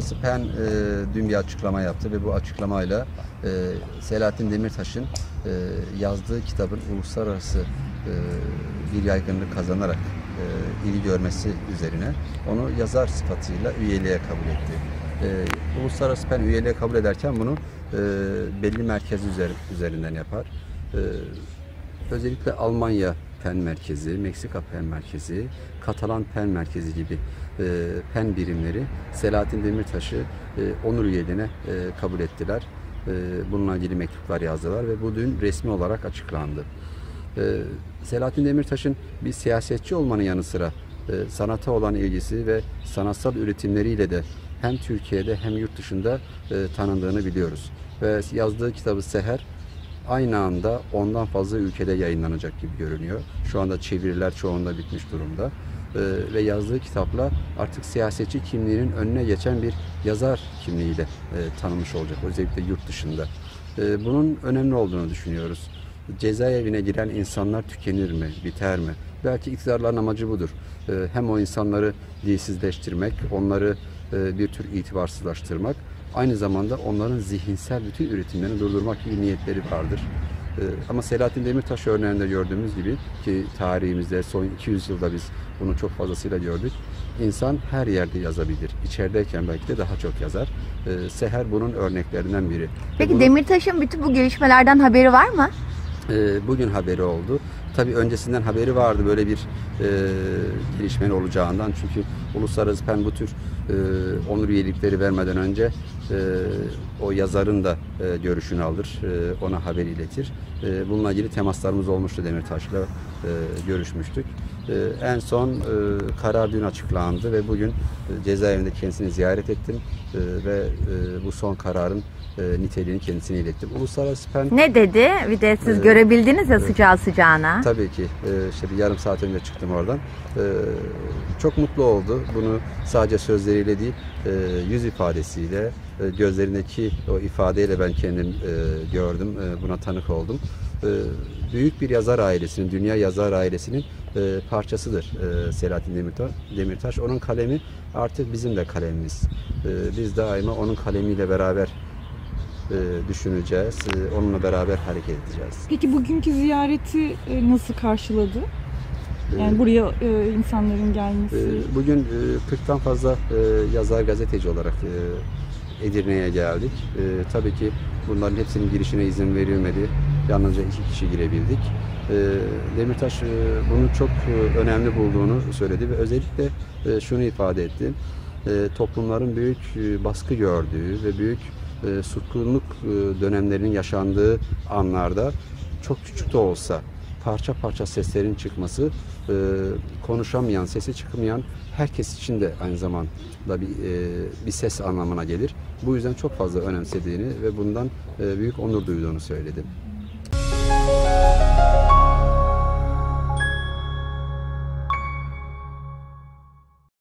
Uluslararası PEN e, dün bir açıklama yaptı ve bu açıklamayla e, Selahattin Demirtaş'ın e, yazdığı kitabın uluslararası e, bir yaygınlık kazanarak e, ilgi görmesi üzerine onu yazar sıfatıyla üyeliğe kabul etti. E, Uluslararası PEN üyeliğe kabul ederken bunu e, belli merkez üzer- üzerinden yapar. E, özellikle Almanya PEN Merkezi, Meksika PEN Merkezi, Katalan PEN Merkezi gibi e, PEN birimleri Selahattin Demirtaş'ı e, onur üyeliğine e, kabul ettiler. E, bununla ilgili mektuplar yazdılar ve bu dün resmi olarak açıklandı. E, Selahattin Demirtaş'ın bir siyasetçi olmanın yanı sıra e, sanata olan ilgisi ve sanatsal üretimleriyle de hem Türkiye'de hem yurt dışında e, tanındığını biliyoruz. Ve yazdığı kitabı Seher aynı anda ondan fazla ülkede yayınlanacak gibi görünüyor. Şu anda çeviriler çoğunda bitmiş durumda. Ee, ve yazdığı kitapla artık siyasetçi kimliğinin önüne geçen bir yazar kimliğiyle e, tanınmış olacak. Özellikle yurt dışında. Ee, bunun önemli olduğunu düşünüyoruz. Cezaevine giren insanlar tükenir mi, biter mi? Belki iktidarların amacı budur. Ee, hem o insanları dilsizleştirmek, onları e, bir tür itibarsızlaştırmak, aynı zamanda onların zihinsel bütün üretimlerini durdurmak gibi niyetleri vardır. Ee, Ama Selahattin Demirtaş örneğinde gördüğümüz gibi ki tarihimizde son 200 yılda biz bunu çok fazlasıyla gördük. İnsan her yerde yazabilir. İçerideyken belki de daha çok yazar. Ee, Seher bunun örneklerinden biri. Peki bunu- Demirtaş'ın bütün bu gelişmelerden haberi var mı? E, bugün haberi oldu. Tabii öncesinden haberi vardı böyle bir e, gelişmenin olacağından. Çünkü Uluslararası PEN bu tür e, onur üyelikleri vermeden önce e, o yazarın da e, görüşünü alır, e, ona haber iletir. E, bununla ilgili temaslarımız olmuştu Demirtaş'la e, görüşmüştük. E, en son e, karar dün açıklandı ve bugün e, cezaevinde kendisini ziyaret ettim e, ve bu son kararın niteliğini kendisine ilettim. Uluslararası PEN Ne dedi? Bir de siz Ee, görebildiniz ya sıcağı sıcağına. Tabii ki. Ee, işte bir yarım saat önce çıktım oradan. Ee, çok mutlu oldu. Bunu sadece sözleriyle değil, yüz ifadesiyle, gözlerindeki o ifadeyle ben kendim e, gördüm. E, buna tanık oldum. E, büyük bir yazar ailesinin, dünya yazar ailesinin e, parçasıdır e, Selahattin Demirtaş. Demirtaş. Onun kalemi artık bizim de kalemimiz. E, biz daima onun kalemiyle beraber e, düşüneceğiz. E, onunla beraber hareket edeceğiz. Peki bugünkü ziyareti e, nasıl karşıladı? Yani buraya e, insanların gelmesi. Bugün e, 40'tan fazla e, yazar gazeteci olarak e, Edirne'ye geldik. E, Tabii ki bunların hepsinin girişine izin verilmedi. Yalnızca iki kişi girebildik. E, Demirtaş e, bunu çok e, önemli bulduğunu söyledi ve özellikle e, şunu ifade etti. E, Toplumların büyük e, baskı gördüğü ve büyük e, suskunluk e, dönemlerinin yaşandığı anlarda çok küçük de olsa parça parça seslerin çıkması e, konuşamayan, sesi çıkmayan herkes için de aynı zamanda bir e, bir ses anlamına gelir. Bu yüzden çok fazla önemsediğini ve bundan e, büyük onur duyduğunu söyledi.